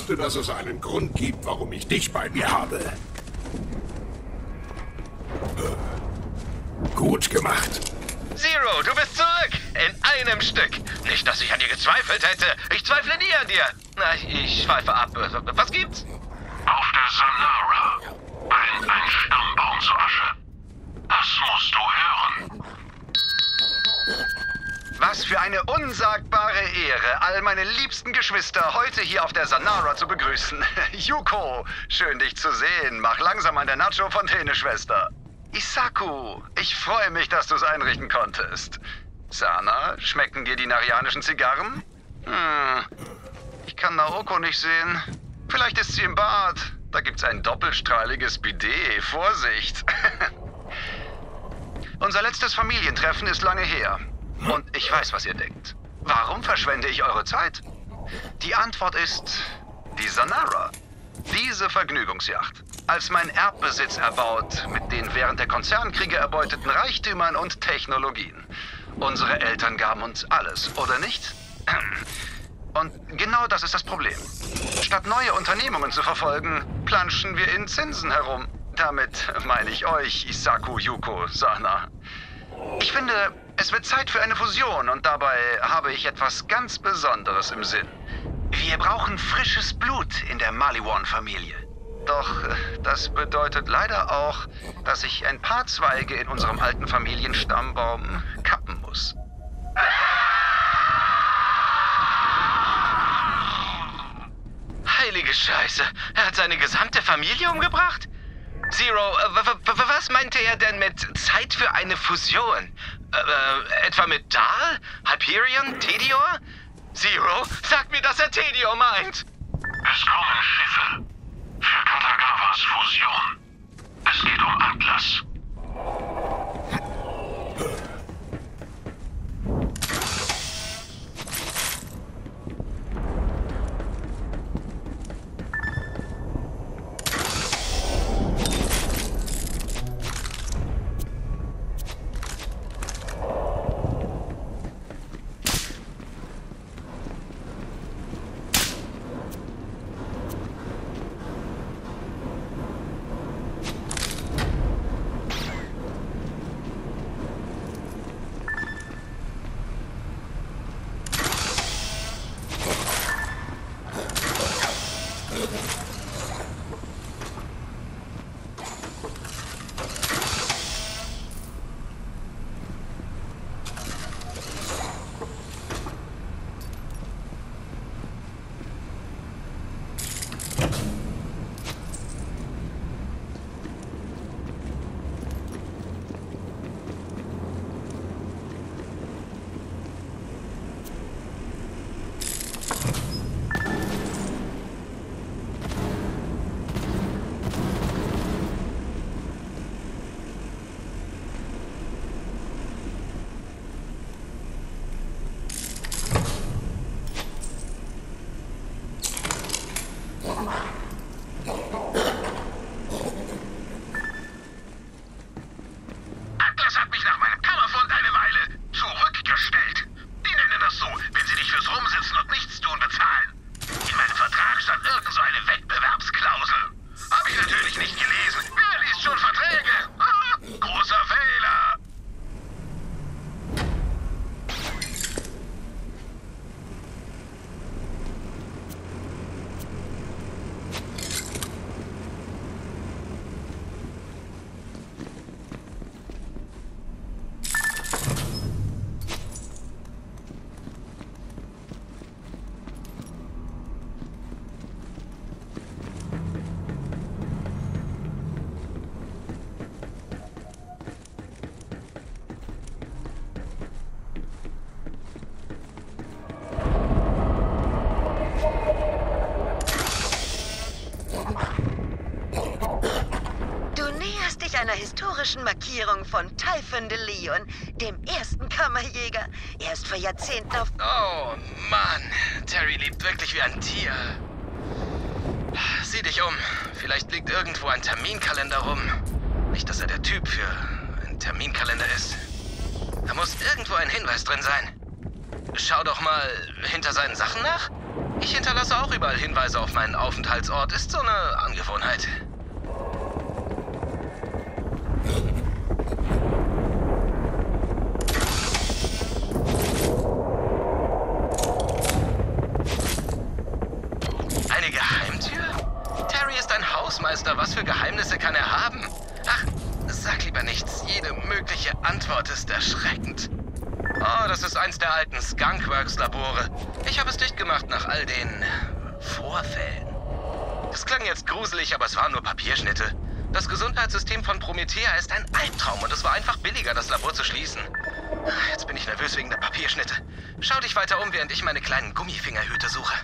wusste, dass es einen Grund gibt, warum ich dich bei mir habe. Gut gemacht. Zero, du bist zurück! In einem Stück! Nicht, dass ich an dir gezweifelt hätte. Ich zweifle nie an dir. Na, ich schweife ab. Was gibt's? Auf der Sanara brennt ein Stammbaum zu Asche. Das musst du hören. Was für eine unsagbare Ehre, all meine liebsten Geschwister heute hier auf der Sanara zu begrüßen. Yuko, schön dich zu sehen. Mach langsam an der Nacho-Fontäne, Schwester. Isaku, ich freue mich, dass du es einrichten konntest. Sana, schmecken dir die narianischen Zigarren? Hm, ich kann Naoko nicht sehen. Vielleicht ist sie im Bad. Da gibt's ein doppelstrahliges Bidet. Vorsicht. Unser letztes Familientreffen ist lange her. Und ich weiß, was ihr denkt. Warum verschwende ich eure Zeit? Die Antwort ist die Sanara. Diese Vergnügungsjacht. Als mein Erbbesitz erbaut mit den während der Konzernkriege erbeuteten Reichtümern und Technologien. Unsere Eltern gaben uns alles, oder nicht? Und genau das ist das Problem. Statt neue Unternehmungen zu verfolgen, planschen wir in Zinsen herum. Damit meine ich euch, Isaku, Yuko, Sana. Ich finde, es wird Zeit für eine Fusion und dabei habe ich etwas ganz Besonderes im Sinn. Wir brauchen frisches Blut in der Maliwan-Familie. Doch äh, das bedeutet leider auch, dass ich ein paar Zweige in unserem alten Familienstammbaum kappen muss. Heilige Scheiße, er hat seine gesamte Familie umgebracht? Zero, was meinte er denn mit Zeit für eine Fusion? Äh, etwa mit Dahl? Hyperion? Tedior? Zero, sag mir, dass er Tedior meint. Es kommen Schiffe für Katagawas Fusion. Es geht um Atlas. Historischen Markierung von Typhon de Leon, dem ersten Kammerjäger. Er ist vor Jahrzehnten auf... Oh, Mann. Terry lebt wirklich wie ein Tier. Sieh dich um. Vielleicht liegt irgendwo ein Terminkalender rum. Nicht, dass er der Typ für einen Terminkalender ist. Da muss irgendwo ein Hinweis drin sein. Schau doch mal hinter seinen Sachen nach. Ich hinterlasse auch überall Hinweise auf meinen Aufenthaltsort. Ist so eine Angewohnheit. Eine Geheimtür? Terry ist ein Hausmeister. Was für Geheimnisse kann er haben? Ach, sag lieber nichts. Jede mögliche Antwort ist erschreckend. Oh, das ist eins der alten Skunkworks-Labore. Ich habe es dicht gemacht nach all den Vorfällen. Das klang jetzt gruselig, aber es waren nur Papierschnitte. Das Gesundheitssystem von Promethea ist ein Albtraum und es war einfach billiger, das Labor zu schließen. Jetzt bin ich nervös wegen der Papierschnitte. Schau dich weiter um, während ich meine kleinen Gummifingerhüte suche.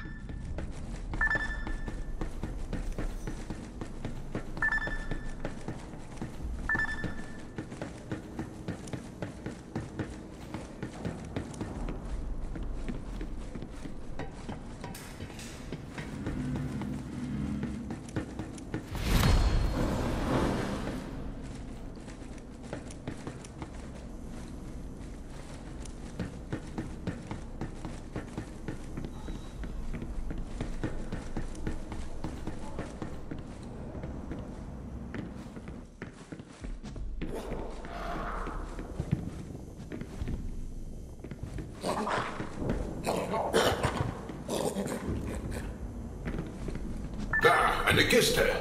Da,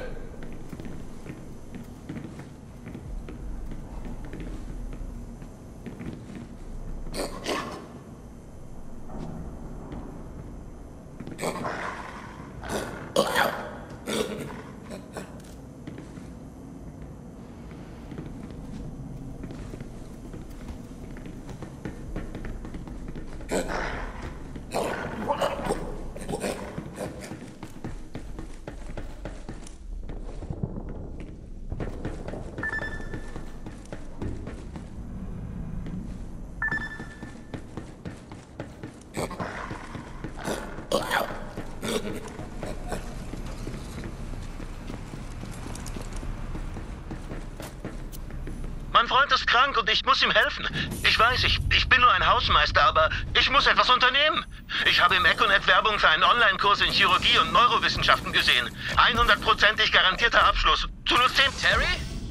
Mein Freund ist krank und ich muss ihm helfen. Ich weiß, ich, ich bin nur ein Hausmeister, aber ich muss etwas unternehmen. Ich habe im Econet Werbung für einen Online-Kurs in Chirurgie und Neurowissenschaften gesehen. 100%ig garantierter Abschluss. Zu nur 10... Terry?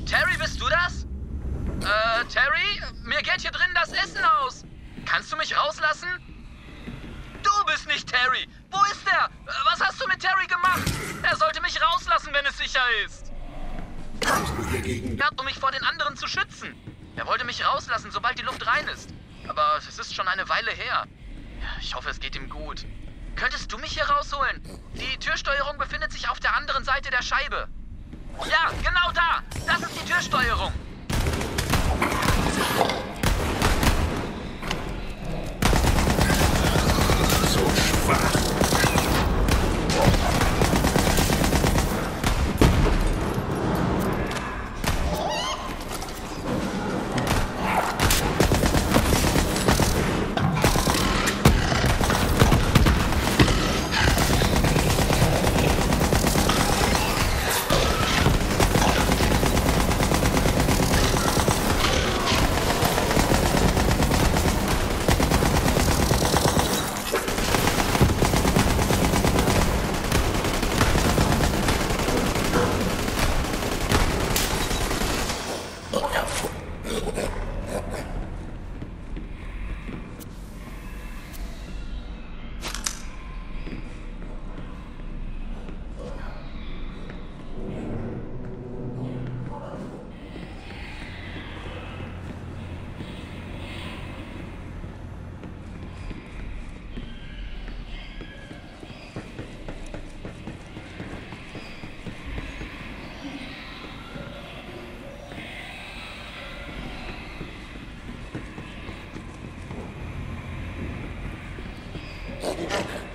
Terry, bist du das? Äh, Terry? Mir geht hier drin das Essen aus. Kannst du mich rauslassen? Du bist nicht Terry. Wo ist er? Äh, Was hast du mit Terry gemacht? Er sollte mich rauslassen, wenn es sicher ist. Er hat, um mich vor den anderen zu schützen. Er wollte mich rauslassen, sobald die Luft rein ist. Aber es ist schon eine Weile her. Ich hoffe, es geht ihm gut. Könntest du mich hier rausholen? Die Türsteuerung befindet sich auf der anderen Seite der Scheibe. Ja, genau da. Das ist die Türsteuerung. So schwach. Ha, ha, ha.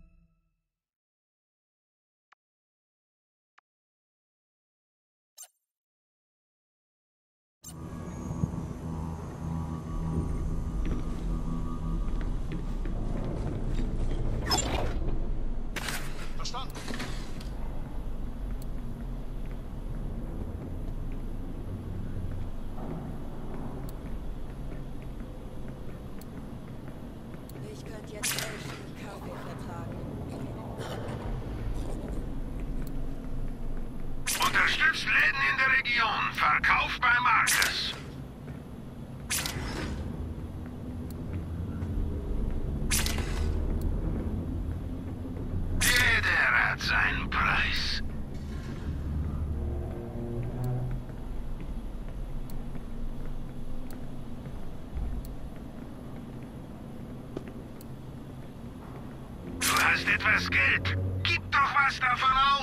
etwas Geld. Gib doch was davon aus.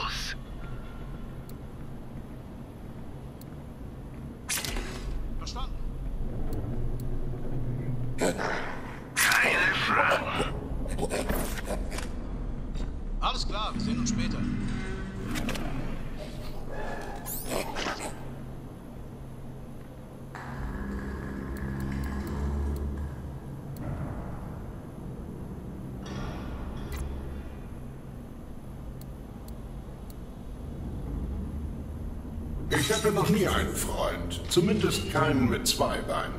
Ich hatte noch nie einen Freund. Zumindest keinen mit zwei Beinen.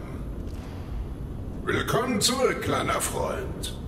Willkommen zurück, kleiner Freund.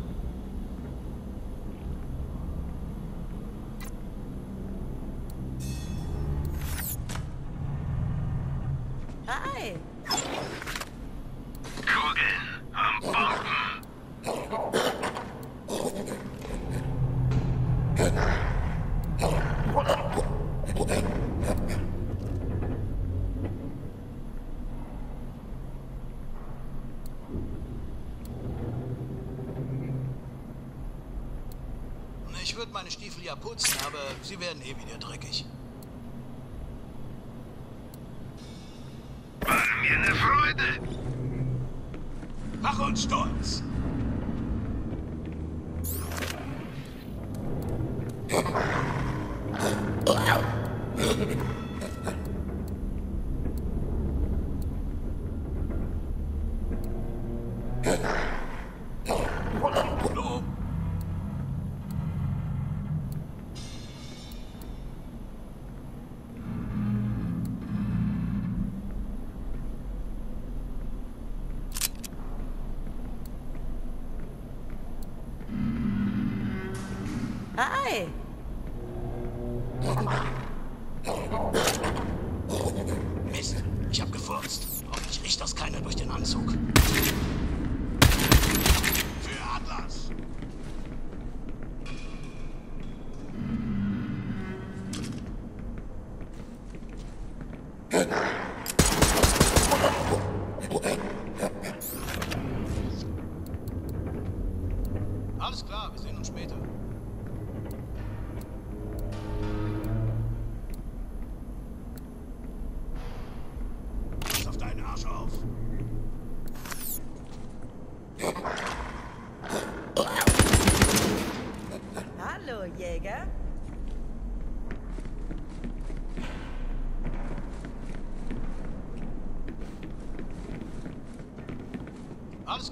Ow.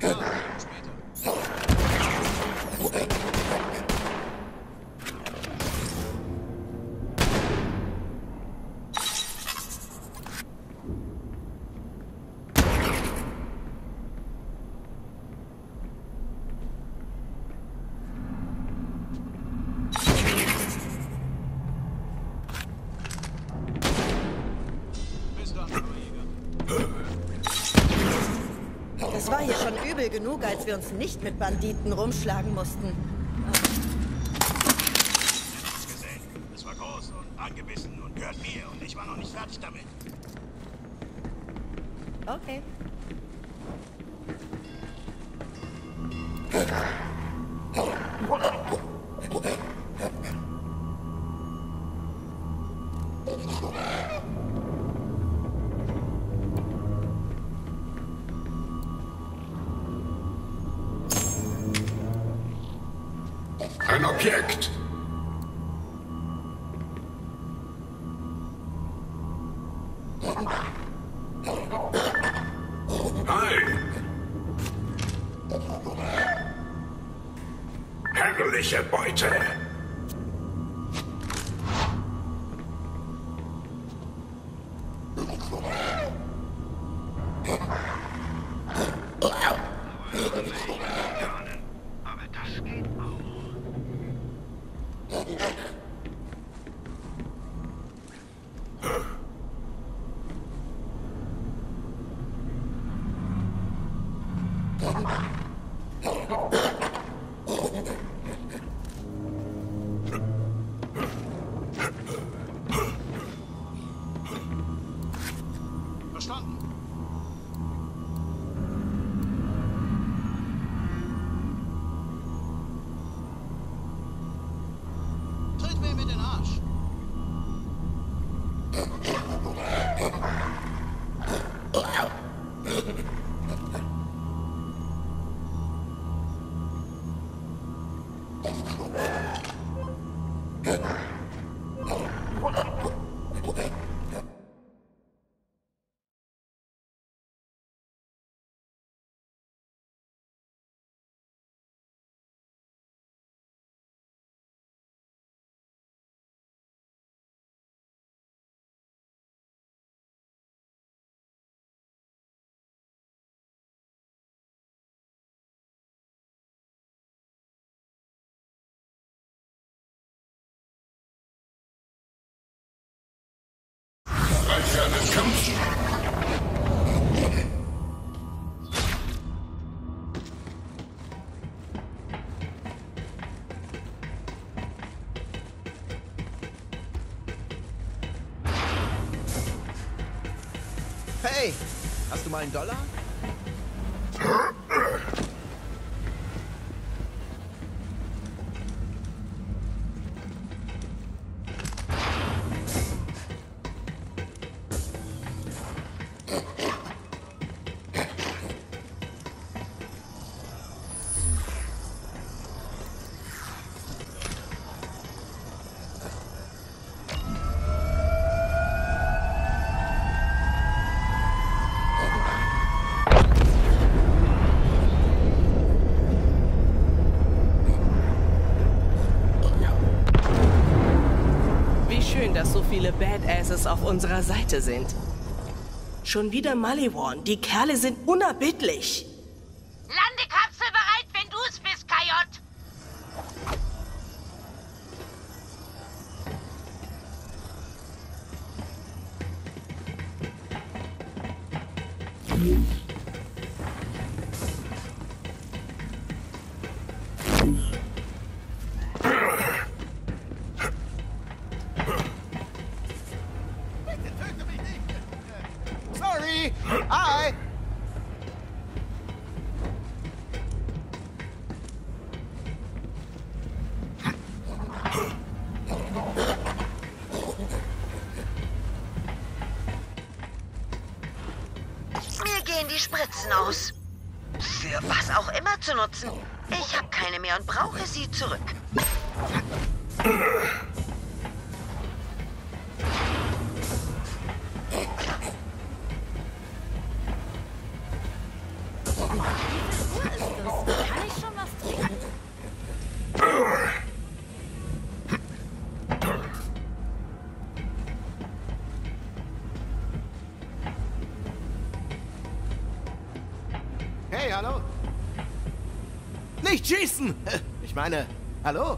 Alles übel genug, als wir uns nicht mit Banditen rumschlagen mussten. gesehen. Es war groß und angebissen und gehört mir und ich war noch nicht fertig damit. Okay. Herrliche Beute! Ha ha ha. Hey, hast du mal einen Dollar? Forces auf unserer Seite sind. Schon wieder Maliwan. Die Kerle sind unerbittlich. auszunutzen. Ich habe keine mehr und brauche sie zurück. nicht schießen! Ich meine, hallo?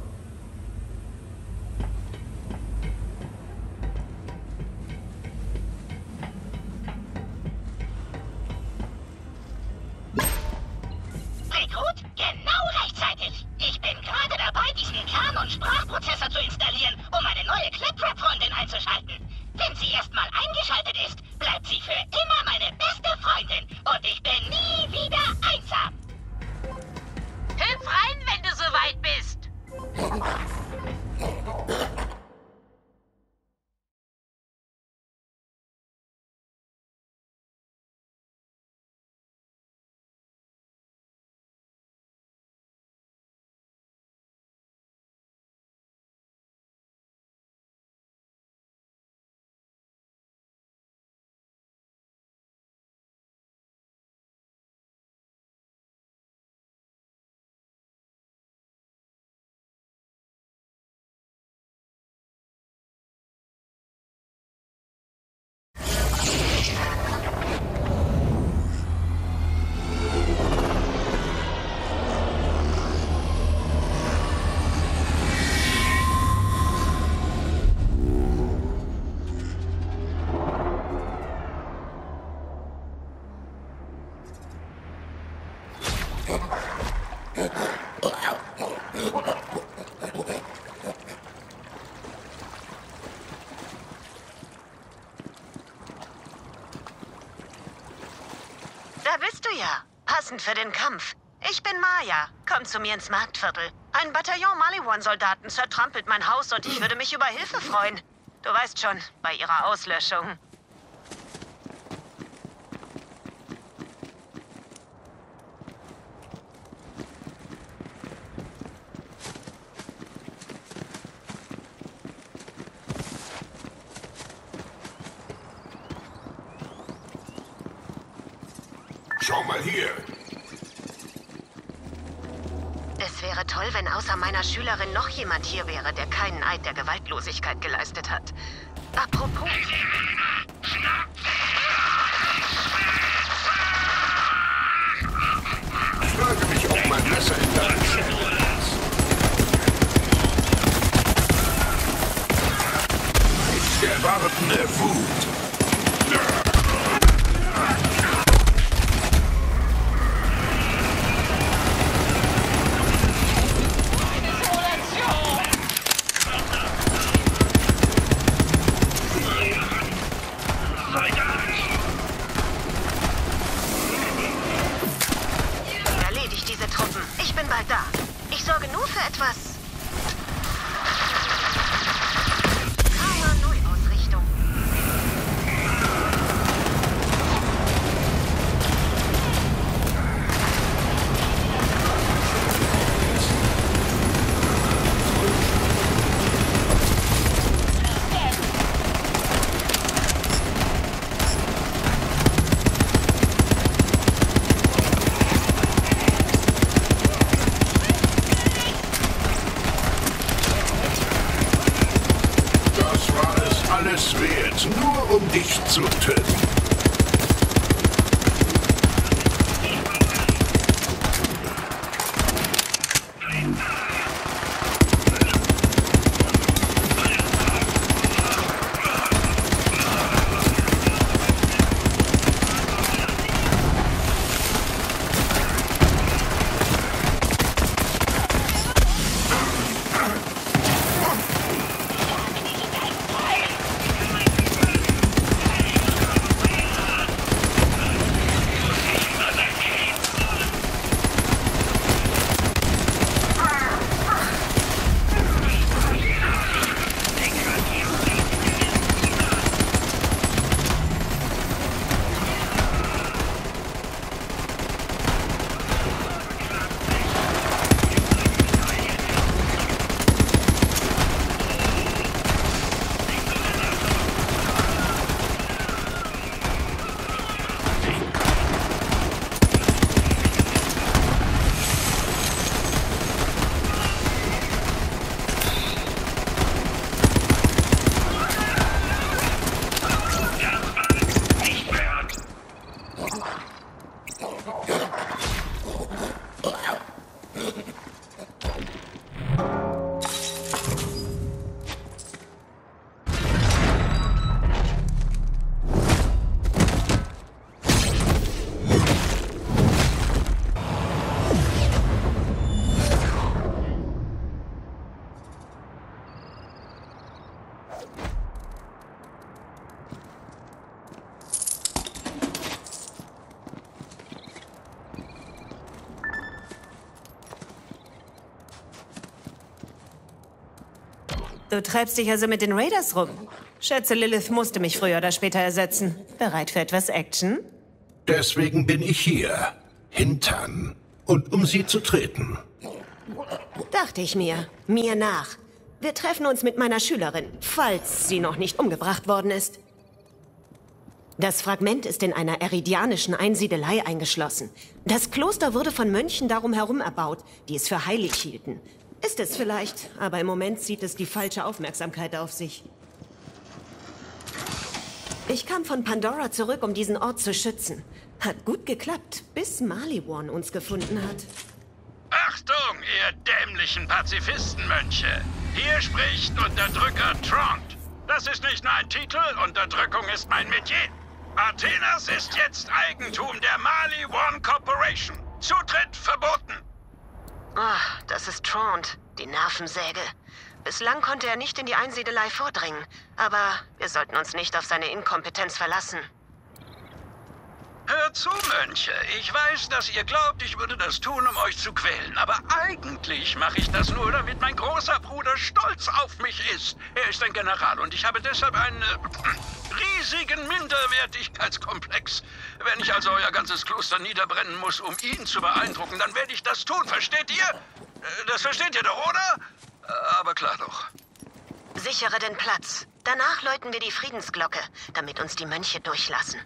Passend für den Kampf. Ich bin Maya. Komm zu mir ins Marktviertel. Ein Bataillon Maliwan-Soldaten zertrampelt mein Haus und ich würde mich über Hilfe freuen. Du weißt schon, bei ihrer Auslöschung. Schau mal hier. Es wäre toll, wenn außer meiner Schülerin noch jemand hier wäre, der keinen Eid der Gewaltlosigkeit geleistet hat. Apropos. Ich frage mich, ob mein Messer in deinem Schädel ist. Der wartende Wut. Du treibst dich also mit den Raiders rum. Schätze, Lilith musste mich früher oder später ersetzen. Bereit für etwas Action? Deswegen bin ich hier. Hintern. Und um sie zu treten. Dachte ich mir. Mir nach. Wir treffen uns mit meiner Schülerin, falls sie noch nicht umgebracht worden ist. Das Fragment ist in einer eridianischen Einsiedelei eingeschlossen. Das Kloster wurde von Mönchen darum herum erbaut, die es für heilig hielten. Ist es vielleicht, aber im Moment zieht es die falsche Aufmerksamkeit auf sich. Ich kam von Pandora zurück, um diesen Ort zu schützen. Hat gut geklappt, bis Maliwan uns gefunden hat. Achtung, ihr dämlichen Pazifistenmönche! Hier spricht Unterdrücker Trond. Das ist nicht nur ein Titel, Unterdrückung ist mein Metier. Athenas ist jetzt Eigentum der Mali One Corporation. Zutritt verboten. Ah, das ist Trond, die Nervensäge. Bislang konnte er nicht in die Einsiedelei vordringen, aber wir sollten uns nicht auf seine Inkompetenz verlassen. Hört zu, Mönche. Ich weiß, dass ihr glaubt, ich würde das tun, um euch zu quälen. Aber eigentlich mache ich das nur, damit mein großer Bruder stolz auf mich ist. Er ist ein General und ich habe deshalb einen äh, riesigen Minderwertigkeitskomplex. Wenn ich also euer ganzes Kloster niederbrennen muss, um ihn zu beeindrucken, dann werde ich das tun. Versteht ihr? Äh, Das versteht ihr doch, oder? Äh, Aber klar doch. Sichere den Platz. Danach läuten wir die Friedensglocke, damit uns die Mönche durchlassen.